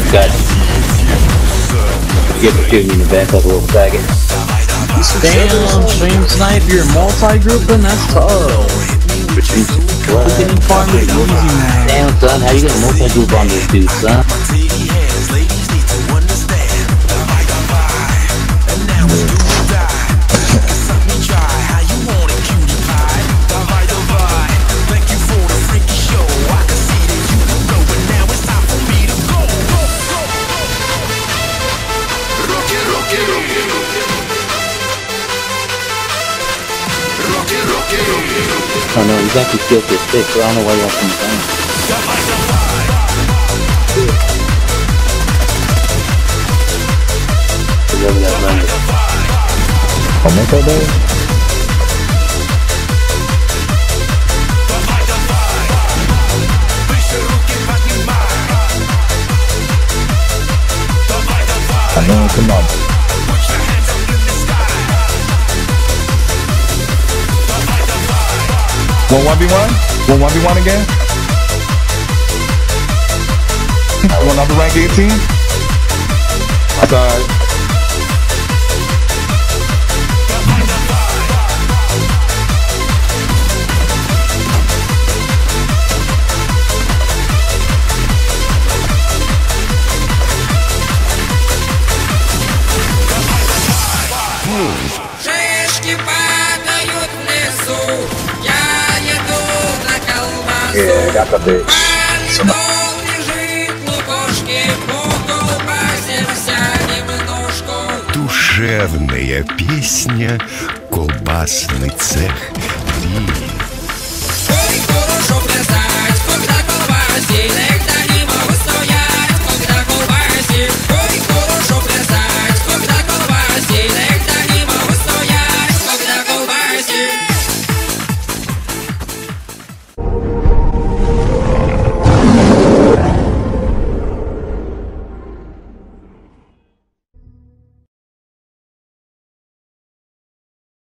Yeah, clap that guy. Get the shooting in the back like a little faggot. Damn, stream snipe, you're multi-grouping? That's tough. Getting easy, man. Damn, son, how you gonna multi-group on this dude, son? I know exactly feels this big, but I don't know why y'all from the on, that run is. Comico come on. One 1v1? One 1v1 again? One another rank 18? That's alright. дякати. Душевная песня «Колбасный цех 3».